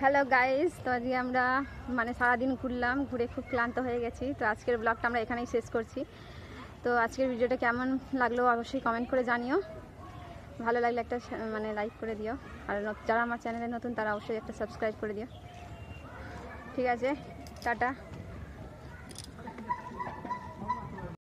Hello guys তো আজকে আমরা মানে সারাদিন ঘুরলাম, ঘুরে খুব ক্লান্ত হয়ে গেছি। তো আজকের ব্লগটা আমরা এখানেই শেষ করছি। তো আজকের ভিডিওটা কেমন লাগল অবশ্যই কমেন্ট করে জানিও। ভালো লাগলে একটা মানে লাইক করে দিও। আর যারা আমার চ্যানেলে নতুন, তারা অবশ্যই একটা সাবস্ক্রাইব করে দিও। ঠিক আছে, টাটা।